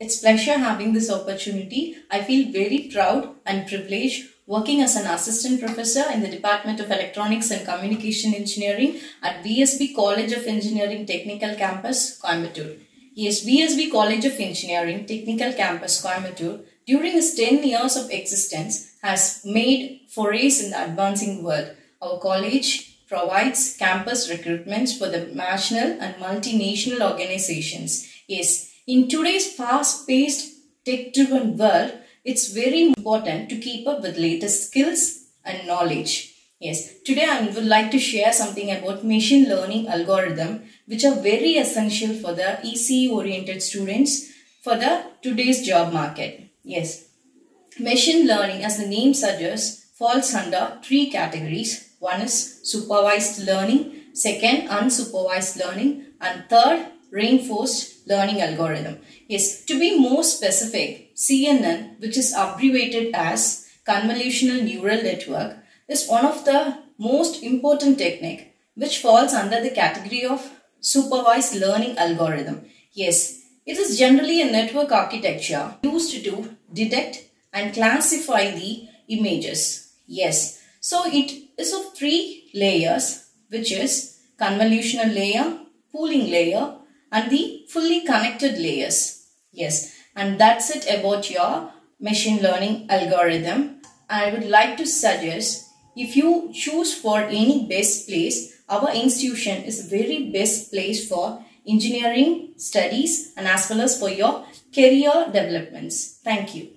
It's pleasure having this opportunity. I feel very proud and privileged working as an assistant professor in the Department of Electronics and Communication Engineering at VSB College of Engineering Technical Campus, Coimbatore. Yes, VSB College of Engineering Technical Campus, Coimbatore, during its 10 years of existence, has made forays in the advancing world. Our college provides campus recruitments for the national and multinational organizations. Yes, in today's fast-paced, tech-driven world, it's very important to keep up with latest skills and knowledge. Yes, today I would like to share something about machine learning algorithm which are very essential for the ECE oriented students for the today's job market. Yes, machine learning as the name suggests falls under three categories. One is supervised learning, second unsupervised learning and third reinforced learning algorithm. Yes, to be more specific, CNN which is abbreviated as convolutional neural network is one of the most important technique which falls under the category of supervised learning algorithm. Yes, it is generally a network architecture used to detect and classify the images. Yes, so it is of three layers which is convolutional layer, pooling layer and the fully connected layers. Yes, and that's it about your machine learning algorithm. I would like to suggest if you choose for any best place, our institution is very best place for engineering studies and as well as for your career developments. Thank you.